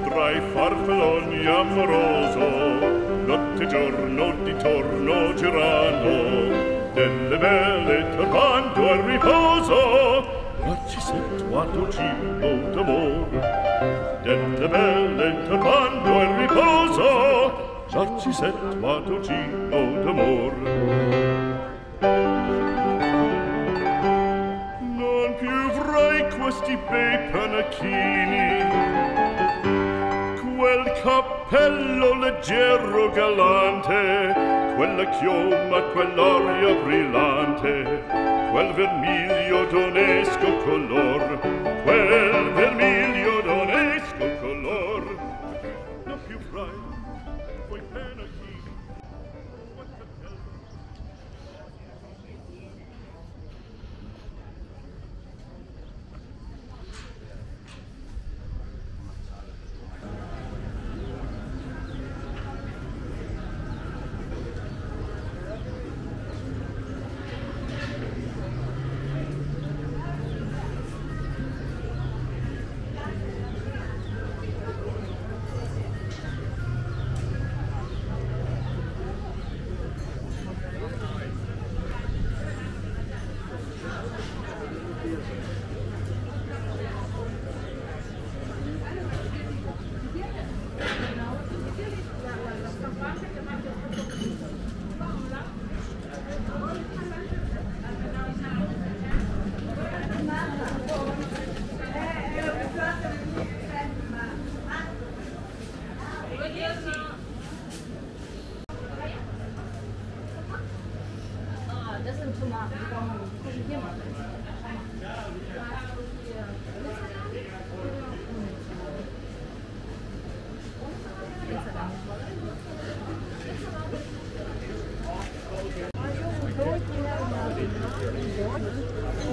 drai farfalloni amoroso notte giorno di torno girano delle belle turbando al riposo ma ci sento cibo d'amore. Delle belle turbando al riposo ma ci sento cibo d'amore. Non più avrai questi bei panacchini cappello leggero galante quella chioma quell'aria brillante quel vermiglio d'onesco color quel vermiglio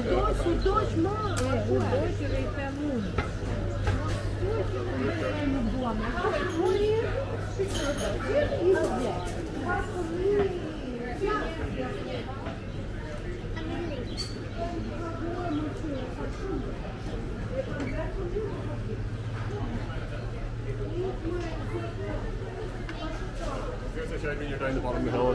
Dois, dois, mano. Dois, dois, mano. Here's a shame when you're down the bottom of the hill.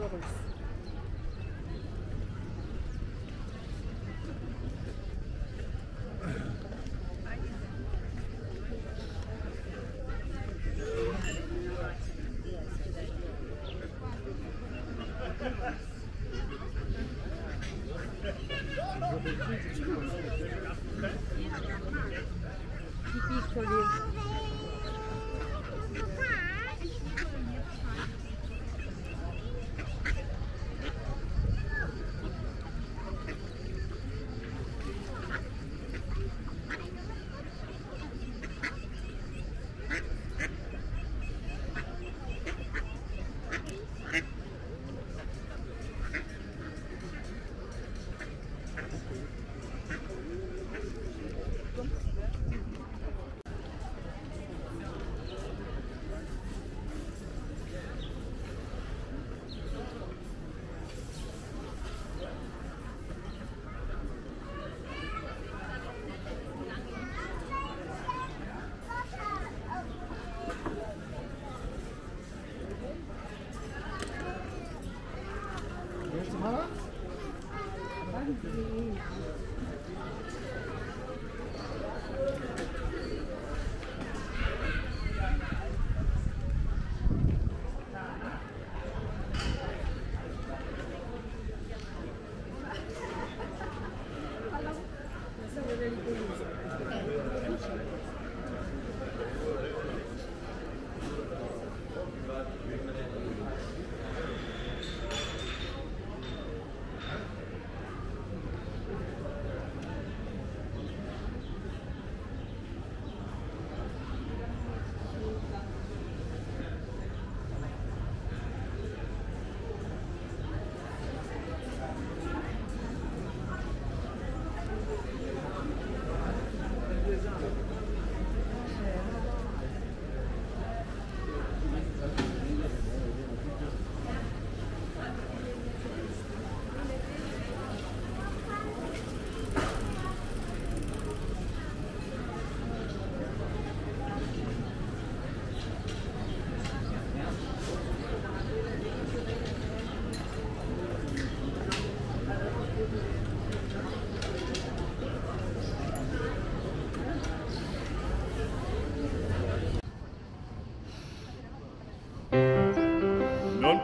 ころです。음.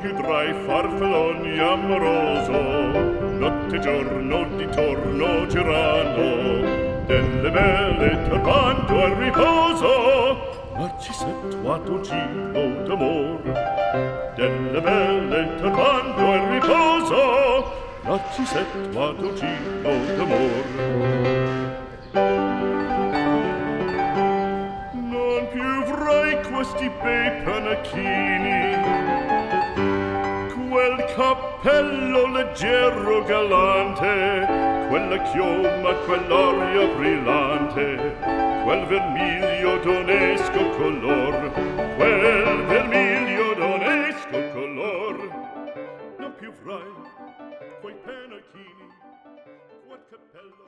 più tra i farfalloni amoroso notte e giorno di torno girano delle belle turbando al riposo. Ma ci settuato cibo d'amore delle belle turbando al riposo ma ci settuato cibo d'amore non più avrai questi bei panacchini cappello leggero galante, quella chioma, quell'aria brillante, quel vermiglio d'onesco color, quel vermiglio d'onesco color. Non più avrai quei penachini, quel cappello,